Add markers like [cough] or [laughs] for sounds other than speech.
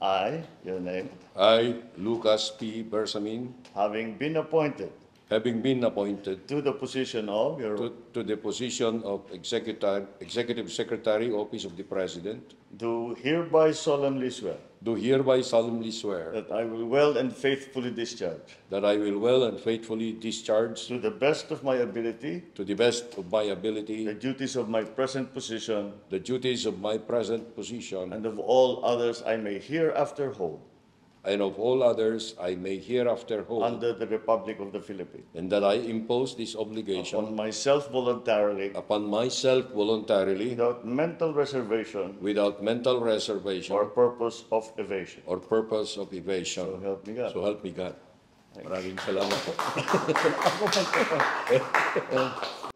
I, your name, I, Lucas P. Bersamin, having been appointed having been appointed to the position of your to, to the position of Executive, Executive Secretary, Office of the President, do hereby solemnly swear do hereby solemnly swear that I will well and faithfully discharge that I will well and faithfully discharge to the best of my ability to the best of my ability the duties of my present position the duties of my present position and of all others I may hereafter hold and of all others I may hereafter hold, under the Republic of the Philippines. and that I impose this obligation On myself voluntarily, upon myself voluntarily without mental reservation without mental reservation or purpose of evasion. or purpose of evasion. So help me God. So help me God. Maraming salamat po. [laughs] [laughs]